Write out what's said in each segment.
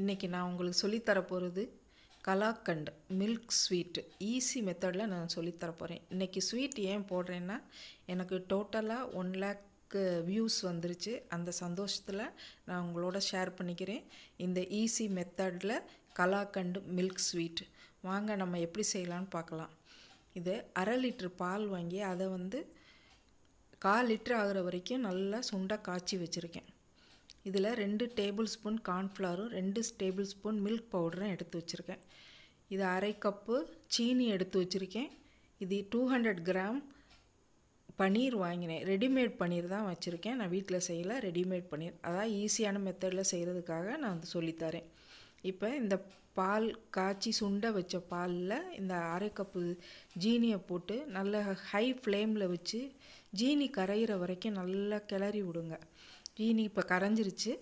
இன்றைக்கி நான் உங்களுக்கு சொல்லித்தர போகிறது கலாக்கண்ட் மில்க் ஸ்வீட் ஈஸி மெத்தடில் நான் சொல்லித்தர போகிறேன் இன்றைக்கி ஸ்வீட் ஏன் போடுறேன்னா எனக்கு டோட்டலாக ஒன் லேக்கு வியூஸ் வந்துருச்சு. அந்த சந்தோஷத்தில் நான் உங்களோட ஷேர் பண்ணிக்கிறேன். இந்த ஈஸி மெத்தடில் கலாக்கண்டு மில்க் ஸ்வீட் வாங்க நம்ம எப்படி செய்யலான்னு பார்க்கலாம். இது அரை லிட்ரு பால் வாங்கி அதை வந்து கால் லிட்டர் ஆகிற வரைக்கும் நல்லா சுண்டை காய்ச்சி வச்சுருக்கேன். இதில் ரெண்டு டேபிள் ஸ்பூன் கார்ன்ஃப்ளவரும் ரெண்டு டேபிள் ஸ்பூன் மில்க் பவுடரும் எடுத்து வச்சுருக்கேன். இது அரை கப்பு சீனி எடுத்து வச்சுருக்கேன். இது டூ ஹண்ட்ரட் கிராம் பன்னீர் வாங்கினேன். ரெடிமேட் பன்னீர் தான் வச்சுருக்கேன். நான் வீட்டில் செய்யலை ரெடிமேட் பன்னீர் அதான் ஈஸியான மெத்தடில் செய்கிறதுக்காக நான் வந்து சொல்லித்தரேன். இப்போ இந்த பால் காய்ச்சி சுண்ட வச்ச பாலில் இந்த அரை கப்பு ஜீனியை போட்டு நல்ல ஹை ஃப்ளேமில் வச்சு ஜீனி கரையிற வரைக்கும் நல்லா கிளறி விடுங்க. ஜீனி இப்போ கரைஞ்சிருச்சு.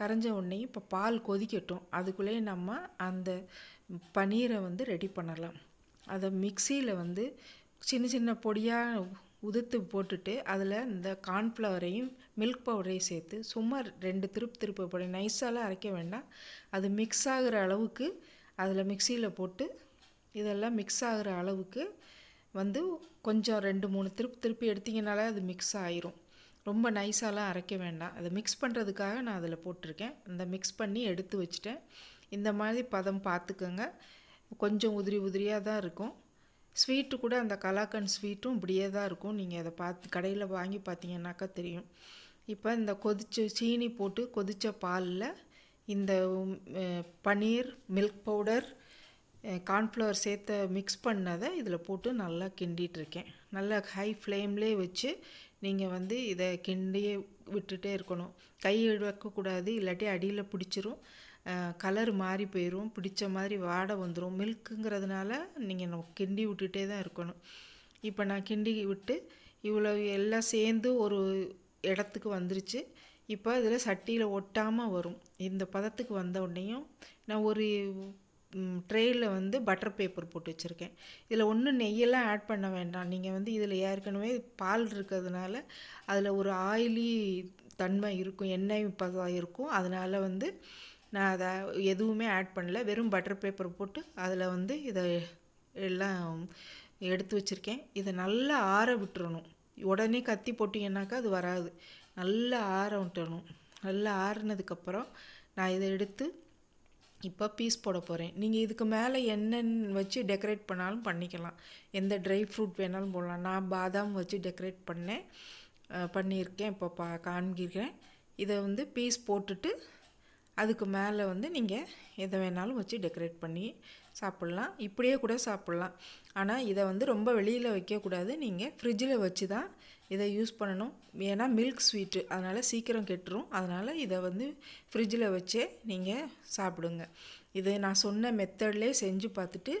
கரைஞ்ச உடனே இப்போ பால் கொதிக்கட்டும். அதுக்குள்ளேயே நம்ம அந்த பன்னீரை வந்து ரெடி பண்ணலாம். அதை மிக்சியில் வந்து சின்ன சின்ன பொடியாக உதுத்து போட்டுட்டு அதில் இந்த கார்ன்ஃப்ளவரையும் மில்க் பவுடரையும் சேர்த்து சும்மா ரெண்டு திருப்பு திருப்பு போட நைஸாலாம் அரைக்க வேண்டாம். அது மிக்ஸ் ஆகிற அளவுக்கு அதில் மிக்சியில் போட்டு இதெல்லாம் மிக்ஸ் ஆகிற அளவுக்கு வந்து கொஞ்சம் ரெண்டு மூணு திருப்பு திருப்பி எடுத்திங்கனாலே அது மிக்ஸ் ஆயிரும். ரொம்ப நைஸாலாம் அரைக்க வேண்டாம். அதை மிக்ஸ் பண்ணுறதுக்காக நான் அதில் போட்டிருக்கேன். இந்த மிக்ஸ் பண்ணி எடுத்து வச்சுட்டேன். இந்த மாதிரி பதம் பார்த்துக்கோங்க. கொஞ்சம் உதிரி உதிரியாக தான் இருக்கும். ஸ்வீட்டு கூட அந்த கலாக்கன் ஸ்வீட்டும் இப்படியே தான் இருக்கும். நீங்கள் அதை பார்த்து கடையில் வாங்கி பார்த்தீங்கன்னாக்கா தெரியும். இப்போ இந்த கொதிச்ச சீனி போட்டு கொதித்த பாலில் இந்த பன்னீர் மில்க் பவுடர் கார்ன்ஃப்ளவர் சேர்த்த மிக்ஸ் பண்ணதை இதில் போட்டு நல்லா கிண்டிகிட்ருக்கேன். நல்லா ஹை ஃப்ளேம்லேயே வச்சு நீங்கள் வந்து இதை கிண்டியே விட்டுட்டே இருக்கணும். கை வைக்கக்கூடாது இல்லாட்டி அடியில் பிடிச்சிரும். கலர் மாறி போயிடும் பிடிச்ச மாதிரி வாடை வந்துடும் மில்க்குங்கிறதுனால நீங்கள் கிண்டி விட்டுட்டே தான் இருக்கணும். இப்போ நான் கிண்டி விட்டு இவ்வளோ எல்லாம் சேர்ந்து ஒரு இடத்துக்கு வந்துருச்சு. இப்போ இதில் சட்டியில் ஒட்டாமல் வரும். இந்த பதத்துக்கு வந்த உடனேயும் நான் ஒரு ட்ரேயில் வந்து பட்டர் பேப்பர் போட்டு வச்சுருக்கேன். இதில் ஒன்றும் நெய்யெல்லாம் ஆட் பண்ண வேண்டாம். நீங்கள் வந்து இதில் ஏற்கனவே பால் இருக்கிறதுனால அதில் ஒரு ஆயிலி தன்மை இருக்கும் எண்ணெய் பதம் இருக்கும். அதனால் வந்து நான் அதை எதுவுமே ஆட் பண்ணல. வெறும் பட்டர் பேப்பர் போட்டு அதில் வந்து இதை எல்லாம் எடுத்து வச்சுருக்கேன். இதை நல்லா ஆற விட்டுறணும். உடனே கத்தி போட்டிங்கன்னாக்கா அது வராது. நல்லா ஆற விட்டணும். நல்லா ஆறுனதுக்கப்புறம் நான் இதை எடுத்து இப்போ பீஸ் போட போகிறேன் நீங்கள் இதுக்கு மேலே என்னென்னு வச்சு டெக்கரேட் பண்ணாலும் பண்ணிக்கலாம். எந்த ட்ரை ஃப்ரூட் வேணாலும் போடலாம். நான் பாதாம் வச்சு டெக்கரேட் பண்ணேன். பண்ணியிருக்கேன். இப்போ பா காண்கிறேன் இதை வந்து பீஸ் போட்டுட்டு அதுக்கு மேலே வந்து நீங்கள் எதை வேணாலும் வச்சு டெக்கரேட் பண்ணி சாப்பிட்லாம். இப்படியே கூட சாப்பிட்லாம். ஆனால் இதை வந்து ரொம்ப வெளியில் வைக்கக்கூடாது நீங்கள் ஃப்ரிட்ஜில் வச்சு தான் இதை யூஸ் பண்ணணும். ஏன்னா மில்க் ஸ்வீட்டு அதனால் சீக்கிரம் கெட்டுரும். அதனால் இதை வந்து ஃப்ரிட்ஜில் வச்சே நீங்கள் சாப்பிடுங்க. இது நான் சொன்ன மெத்தட்லேயே செஞ்சு பார்த்துட்டு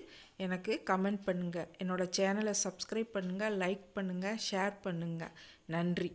எனக்கு கமெண்ட் பண்ணுங்கள் என்னோடய சேனலை சப்ஸ்கிரைப் பண்ணுங்கள் லைக் பண்ணுங்கள் ஷேர் பண்ணுங்கள் நன்றி.